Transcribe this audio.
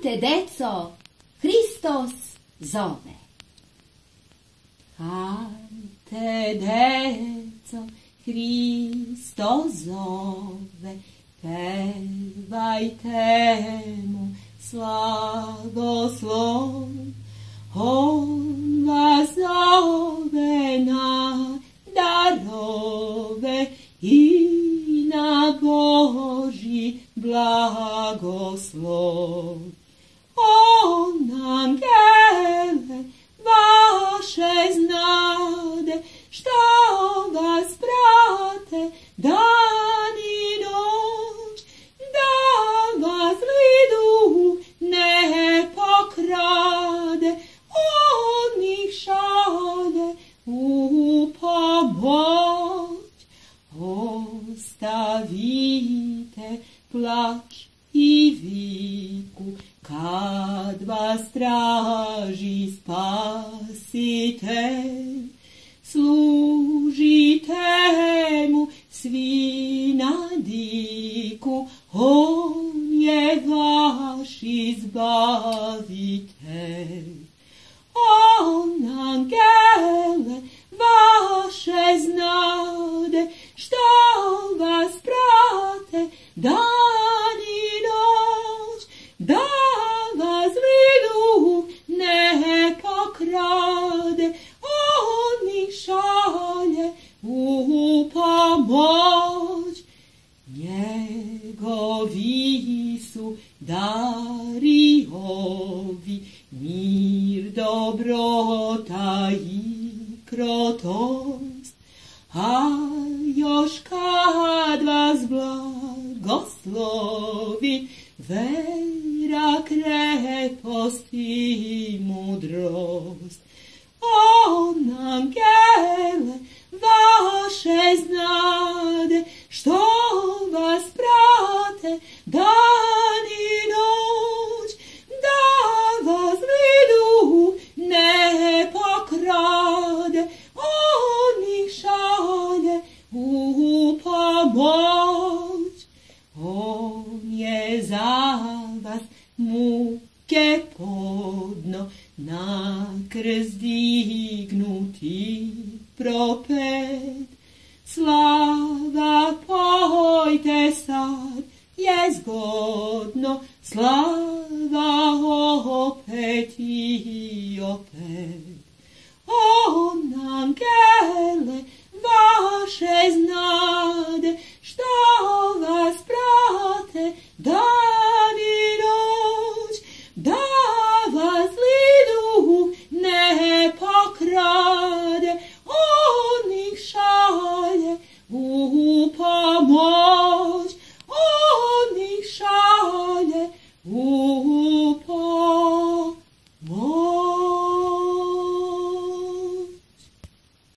Stajte, deco, Hristos zove. Stajte, deco, Hristos zove, pevajte mu slagoslov. On vas zove na vite plac i vicu, kad vas traži spasitelj. Služite mu svi na diku, on je vaš izbavitelj. Su dari ovi, mir, dobrota i krotost, a još kad vas blagoslovi, vera, krepost i mudrost. On angele vaše znade, što vas prate dan pomoć. On je za vas muke podno, na krst dignuti propet. Slava pojte sad, je zgodno, slava opet i opet. On Bobo.